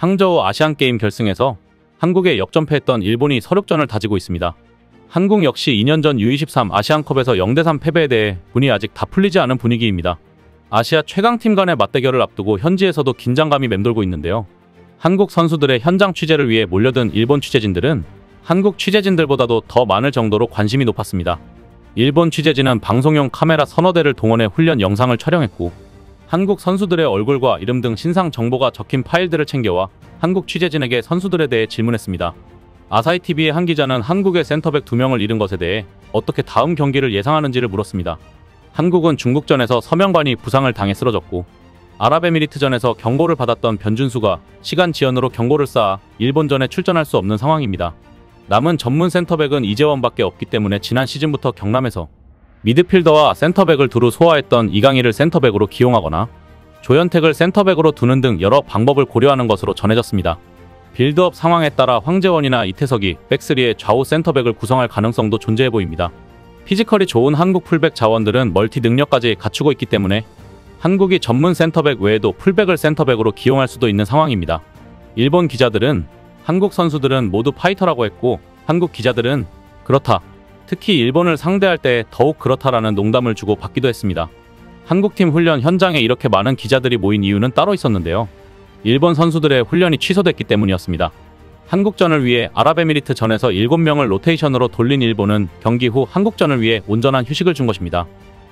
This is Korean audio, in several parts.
항저우 아시안게임 결승에서 한국에 역전패했던 일본이 서륙전을 다지고 있습니다. 한국 역시 2년 전 U23 아시안컵에서 0대3 패배에 대해 분이 아직 다 풀리지 않은 분위기입니다. 아시아 최강팀 간의 맞대결을 앞두고 현지에서도 긴장감이 맴돌고 있는데요. 한국 선수들의 현장 취재를 위해 몰려든 일본 취재진들은 한국 취재진들보다도 더 많을 정도로 관심이 높았습니다. 일본 취재진은 방송용 카메라 서너 대를 동원해 훈련 영상을 촬영했고 한국 선수들의 얼굴과 이름 등 신상 정보가 적힌 파일들을 챙겨와 한국 취재진에게 선수들에 대해 질문했습니다. 아사히TV의 한 기자는 한국의 센터백 2명을 잃은 것에 대해 어떻게 다음 경기를 예상하는지를 물었습니다. 한국은 중국전에서 서명관이 부상을 당해 쓰러졌고 아랍에미리트전에서 경고를 받았던 변준수가 시간 지연으로 경고를 쌓아 일본전에 출전할 수 없는 상황입니다. 남은 전문 센터백은 이재원밖에 없기 때문에 지난 시즌부터 경남에서 미드필더와 센터백을 두루 소화했던 이강희를 센터백으로 기용하거나 조현택을 센터백으로 두는 등 여러 방법을 고려하는 것으로 전해졌습니다. 빌드업 상황에 따라 황재원이나 이태석이 백스리의 좌우 센터백을 구성할 가능성도 존재해 보입니다. 피지컬이 좋은 한국 풀백 자원들은 멀티 능력까지 갖추고 있기 때문에 한국이 전문 센터백 외에도 풀백을 센터백으로 기용할 수도 있는 상황입니다. 일본 기자들은 한국 선수들은 모두 파이터라고 했고 한국 기자들은 그렇다. 특히 일본을 상대할 때 더욱 그렇다라는 농담을 주고 받기도 했습니다. 한국팀 훈련 현장에 이렇게 많은 기자들이 모인 이유는 따로 있었는데요. 일본 선수들의 훈련이 취소됐기 때문이었습니다. 한국전을 위해 아랍에미리트 전에서 7명을 로테이션으로 돌린 일본은 경기 후 한국전을 위해 온전한 휴식을 준 것입니다.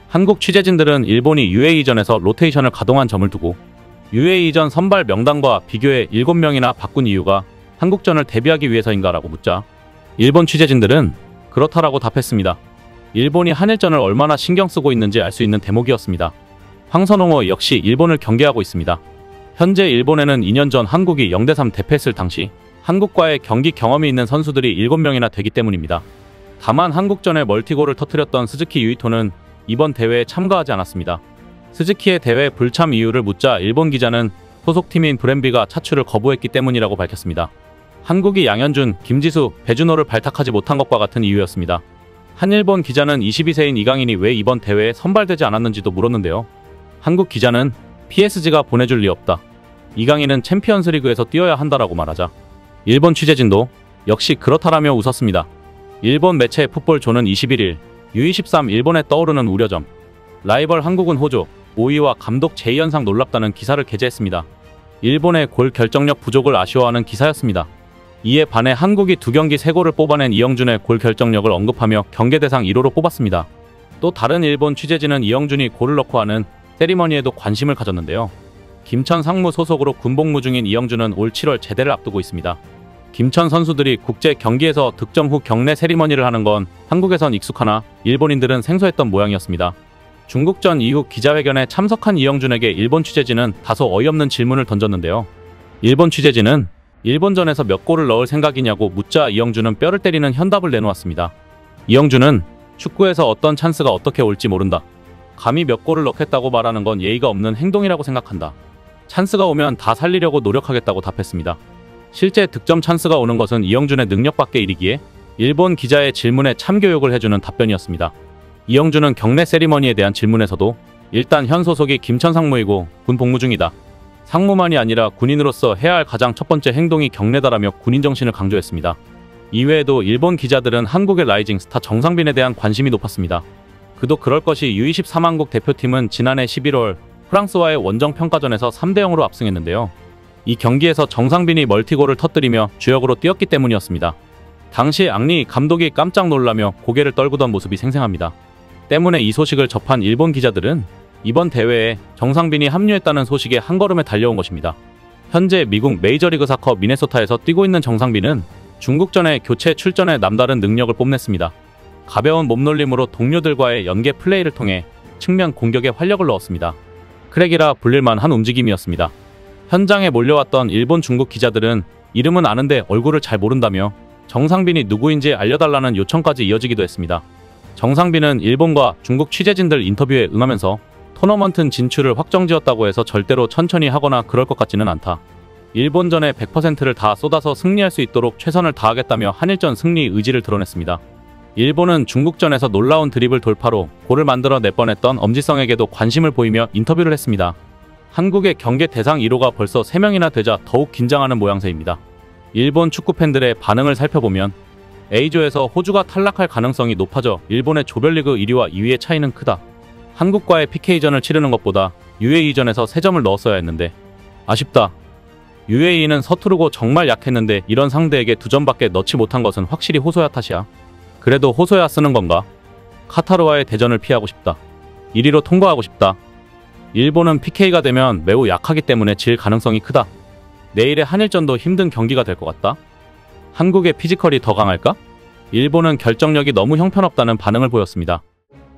한국 취재진들은 일본이 UAE전에서 로테이션을 가동한 점을 두고 UAE전 선발 명단과 비교해 7명이나 바꾼 이유가 한국전을 대비하기 위해서인가라고 묻자 일본 취재진들은 그렇다라고 답했습니다. 일본이 한일전을 얼마나 신경 쓰고 있는지 알 수 있는 대목이었습니다. 황선홍호 역시 일본을 경계하고 있습니다. 현재 일본에는 2년 전 한국이 0대3 대패했을 당시 한국과의 경기 경험이 있는 선수들이 7명이나 되기 때문입니다. 다만 한국전에 멀티골을 터뜨렸던 스즈키 유이토는 이번 대회에 참가하지 않았습니다. 스즈키의 대회 불참 이유를 묻자 일본 기자는 소속팀인 브뢴비가 차출을 거부했기 때문이라고 밝혔습니다. 한국이 양현준, 김지수, 배준호를 발탁하지 못한 것과 같은 이유였습니다. 한 일본 기자는 22세인 이강인이 왜 이번 대회에 선발되지 않았는지도 물었는데요. 한국 기자는 PSG가 보내줄 리 없다. 이강인은 챔피언스 리그에서 뛰어야 한다라고 말하자 일본 취재진도 역시 그렇다라며 웃었습니다. 일본 매체 풋볼존은 21일 U23 일본에 떠오르는 우려점 라이벌 한국은 호조 5위와 감독 제이현상 놀랍다는 기사를 게재했습니다. 일본의 골 결정력 부족을 아쉬워하는 기사였습니다. 이에 반해 한국이 두 경기 세 골을 뽑아낸 이영준의 골 결정력을 언급하며 경계 대상 1호로 뽑았습니다. 또 다른 일본 취재진은 이영준이 골을 넣고 하는 세리머니에도 관심을 가졌는데요. 김천 상무 소속으로 군복무 중인 이영준은 올 7월 제대를 앞두고 있습니다. 김천 선수들이 국제 경기에서 득점 후 경례 세리머니를 하는 건 한국에선 익숙하나 일본인들은 생소했던 모양이었습니다. 중국전 이후 기자회견에 참석한 이영준에게 일본 취재진은 다소 어이없는 질문을 던졌는데요. 일본 취재진은 일본전에서 몇 골을 넣을 생각이냐고 묻자 이영준은 뼈를 때리는 현답을 내놓았습니다. 이영준은 축구에서 어떤 찬스가 어떻게 올지 모른다. 감히 몇 골을 넣겠다고 말하는 건 예의가 없는 행동이라고 생각한다. 찬스가 오면 다 살리려고 노력하겠다고 답했습니다. 실제 득점 찬스가 오는 것은 이영준의 능력밖에 이르기에 일본 기자의 질문에 참교육을 해주는 답변이었습니다. 이영준은 경례 세리머니에 대한 질문에서도 일단 현 소속이 김천상무이고 군 복무 중이다. 상무만이 아니라 군인으로서 해야 할 가장 첫 번째 행동이 경례다라며 군인 정신을 강조했습니다. 이외에도 일본 기자들은 한국의 라이징 스타 정상빈에 대한 관심이 높았습니다. 그도 그럴 것이 U23 한국 대표팀은 지난해 11월 프랑스와의 원정 평가전에서 3대 0으로 압승했는데요. 이 경기에서 정상빈이 멀티골을 터뜨리며 주역으로 뛰었기 때문이었습니다. 당시 앙리 감독이 깜짝 놀라며 고개를 떨구던 모습이 생생합니다. 때문에 이 소식을 접한 일본 기자들은 이번 대회에 정상빈이 합류했다는 소식에 한 걸음에 달려온 것입니다. 현재 미국 메이저리그 사커 미네소타에서 뛰고 있는 정상빈은 중국전에 교체 출전해 남다른 능력을 뽐냈습니다. 가벼운 몸놀림으로 동료들과의 연계 플레이를 통해 측면 공격에 활력을 넣었습니다. 크랙이라 불릴만 한 움직임이었습니다. 현장에 몰려왔던 일본 중국 기자들은 이름은 아는데 얼굴을 잘 모른다며 정상빈이 누구인지 알려달라는 요청까지 이어지기도 했습니다. 정상빈은 일본과 중국 취재진들 인터뷰에 응하면서 토너먼트 진출을 확정지었다고 해서 절대로 천천히 하거나 그럴 것 같지는 않다. 일본전에 100%를 다 쏟아서 승리할 수 있도록 최선을 다하겠다며 한일전 승리 의지를 드러냈습니다. 일본은 중국전에서 놀라운 드리블 돌파로 골을 만들어 낼 뻔했던 엄지성에게도 관심을 보이며 인터뷰를 했습니다. 한국의 경계 대상 1호가 벌써 3명이나 되자 더욱 긴장하는 모양새입니다. 일본 축구 팬들의 반응을 살펴보면 A조에서 호주가 탈락할 가능성이 높아져 일본의 조별리그 1위와 2위의 차이는 크다. 한국과의 PK전을 치르는 것보다 UAE전에서 3점을 넣었어야 했는데 아쉽다. UAE는 서투르고 정말 약했는데 이런 상대에게 2점밖에 넣지 못한 것은 확실히 호소야 탓이야. 그래도 호소야 쓰는 건가? 카타르와의 대전을 피하고 싶다. 1위로 통과하고 싶다. 일본은 PK가 되면 매우 약하기 때문에 질 가능성이 크다. 내일의 한일전도 힘든 경기가 될 것 같다. 한국의 피지컬이 더 강할까? 일본은 결정력이 너무 형편없다는 반응을 보였습니다.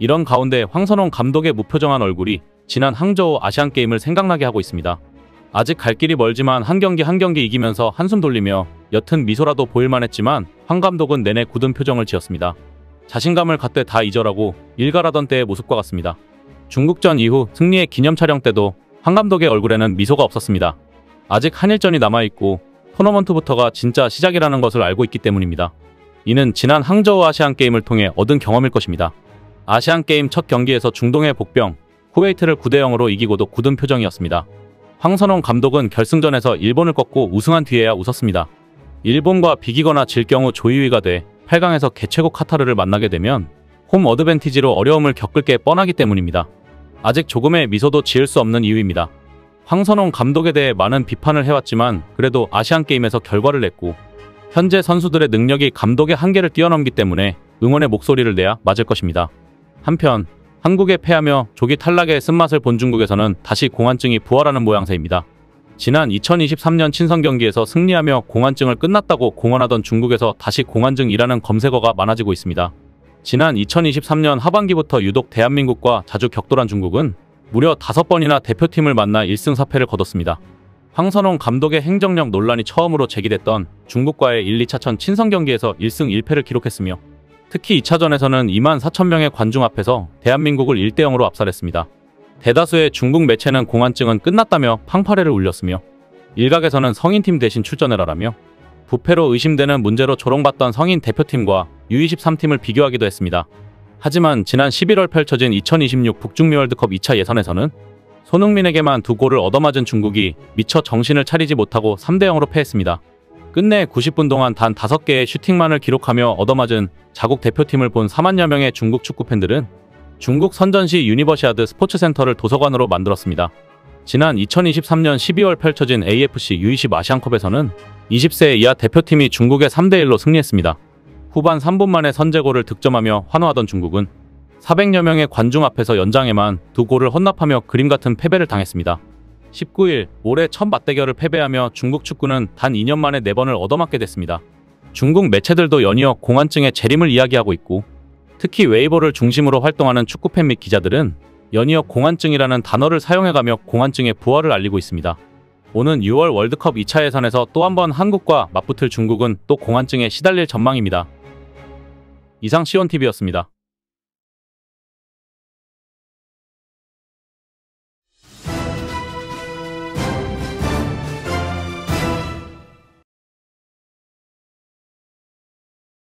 이런 가운데 황선홍 감독의 무표정한 얼굴이 지난 항저우 아시안게임을 생각나게 하고 있습니다. 아직 갈 길이 멀지만 한 경기 한 경기 이기면서 한숨 돌리며 옅은 미소라도 보일만 했지만 황 감독은 내내 굳은 표정을 지었습니다. 자신감을 갖되 다 잊어라고 일갈하던 때의 모습과 같습니다. 중국전 이후 승리의 기념 촬영 때도 황 감독의 얼굴에는 미소가 없었습니다. 아직 한일전이 남아있고 토너먼트부터가 진짜 시작이라는 것을 알고 있기 때문입니다. 이는 지난 항저우 아시안게임을 통해 얻은 경험일 것입니다. 아시안게임 첫 경기에서 중동의 복병, 쿠웨이트를 9대0으로 이기고도 굳은 표정이었습니다. 황선홍 감독은 결승전에서 일본을 꺾고 우승한 뒤에야 웃었습니다. 일본과 비기거나 질 경우 조이위가 돼 8강에서 개최국 카타르를 만나게 되면 홈 어드밴티지로 어려움을 겪을 게 뻔하기 때문입니다. 아직 조금의 미소도 지을 수 없는 이유입니다. 황선홍 감독에 대해 많은 비판을 해왔지만 그래도 아시안게임에서 결과를 냈고 현재 선수들의 능력이 감독의 한계를 뛰어넘기 때문에 응원의 목소리를 내야 맞을 것입니다. 한편 한국에 패하며 조기 탈락의 쓴맛을 본 중국에서는 다시 공안증이 부활하는 모양새입니다. 지난 2023년 친선 경기에서 승리하며 공안증을 끝났다고 공언하던 중국에서 다시 공안증이라는 검색어가 많아지고 있습니다. 지난 2023년 하반기부터 유독 대한민국과 자주 격돌한 중국은 무려 5번이나 대표팀을 만나 1승 4패를 거뒀습니다. 황선홍 감독의 행정력 논란이 처음으로 제기됐던 중국과의 1, 2차전 친선 경기에서 1승 1패를 기록했으며 특히 2차전에서는 2만 4천 명의 관중 앞에서 대한민국을 1대 0으로 압살했습니다. 대다수의 중국 매체는 공안증은 끝났다며 팡파레를 울렸으며 일각에서는 성인팀 대신 출전해라라며 부패로 의심되는 문제로 조롱받던 성인 대표팀과 U23팀을 비교하기도 했습니다. 하지만 지난 11월 펼쳐진 2026 북중미 월드컵 2차 예선에서는 손흥민에게만 두 골을 얻어맞은 중국이 미처 정신을 차리지 못하고 3대0으로 패했습니다. 끝내 90분 동안 단 5개의 슈팅만을 기록하며 얻어맞은 자국 대표팀을 본 4만여 명의 중국 축구 팬들은 중국 선전시 유니버시아드 스포츠센터를 도서관으로 만들었습니다. 지난 2023년 12월 펼쳐진 AFC U20 아시안컵에서는 20세 이하 대표팀이 중국에 3대1로 승리했습니다. 후반 3분 만에 선제골을 득점하며 환호하던 중국은 400여 명의 관중 앞에서 연장에만 두 골을 헌납하며 그림 같은 패배를 당했습니다. 19일 올해 첫 맞대결을 패배하며 중국 축구는 단 2년 만에 4번을 얻어맞게 됐습니다. 중국 매체들도 연이어 공한증의 재림을 이야기하고 있고 특히 웨이보를 중심으로 활동하는 축구팬 및 기자들은 연이어 공안증이라는 단어를 사용해가며 공안증의 부활을 알리고 있습니다. 오는 6월 월드컵 2차 예선에서 또 한 번 한국과 맞붙을 중국은 또 공안증에 시달릴 전망입니다. 이상 시온TV였습니다.